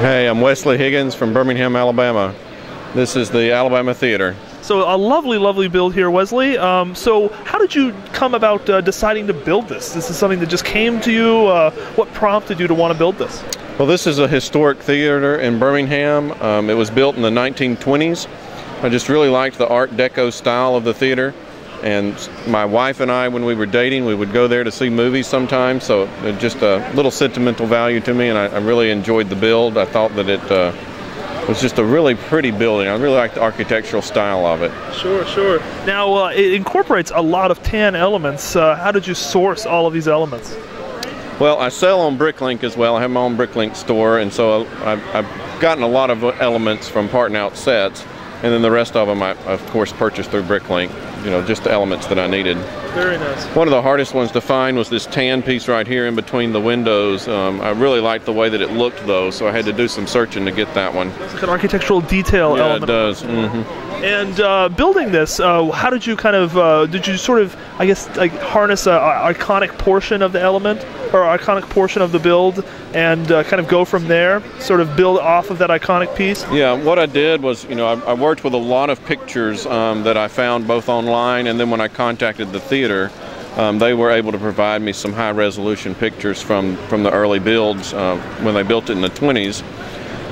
Hey, I'm Wesley Higgins from Birmingham, Alabama. This is the Alabama Theater. So a lovely, lovely build here, Wesley. Um, so how did you come about uh, deciding to build this? This is something that just came to you. Uh, what prompted you to want to build this? Well, this is a historic theater in Birmingham. Um, it was built in the 1920s. I just really liked the Art Deco style of the theater. And my wife and I, when we were dating, we would go there to see movies sometimes. So just a little sentimental value to me, and I, I really enjoyed the build. I thought that it uh, was just a really pretty building. I really like the architectural style of it. Sure, sure. Now, uh, it incorporates a lot of tan elements. Uh, how did you source all of these elements? Well, I sell on Bricklink as well. I have my own Bricklink store, and so I've, I've gotten a lot of elements from Part and Out sets, and then the rest of them I, of course, purchased through Bricklink you know, just the elements that I needed. Very nice. One of the hardest ones to find was this tan piece right here in between the windows. Um, I really liked the way that it looked though, so I had to do some searching to get that one. It's like an architectural detail yeah, element. it does. Mm-hmm. And uh, building this, uh, how did you kind of, uh, did you sort of, I guess, like harness an iconic portion of the element or iconic portion of the build and uh, kind of go from there, sort of build off of that iconic piece? Yeah, what I did was, you know, I, I worked with a lot of pictures um, that I found both online and then when I contacted the theater, um, they were able to provide me some high resolution pictures from, from the early builds uh, when they built it in the 20s.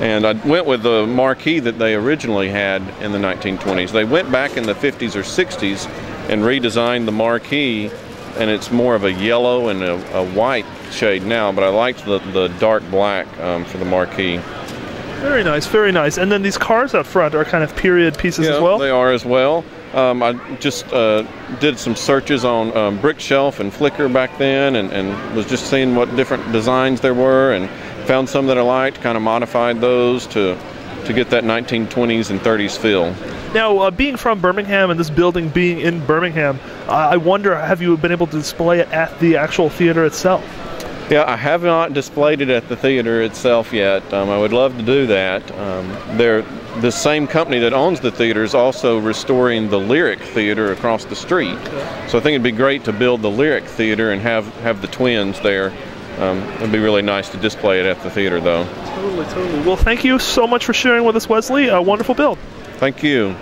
And I went with the marquee that they originally had in the 1920s. They went back in the 50s or 60s and redesigned the marquee, and it's more of a yellow and a, a white shade now, but I liked the, the dark black um, for the marquee. Very nice, very nice. And then these cars up front are kind of period pieces yeah, as well? they are as well. Um, I just uh, did some searches on um, Brickshelf and Flickr back then and, and was just seeing what different designs there were and found some that I liked, kind of modified those to to get that 1920s and 30s feel. Now, uh, being from Birmingham and this building being in Birmingham, uh, I wonder have you been able to display it at the actual theater itself? Yeah, I have not displayed it at the theater itself yet. Um, I would love to do that. Um, there, the same company that owns the theater is also restoring the Lyric Theater across the street. So I think it'd be great to build the Lyric Theater and have have the twins there um, it'd be really nice to display it at the theater, though. Totally, totally. Well, thank you so much for sharing with us, Wesley. A wonderful build. Thank you.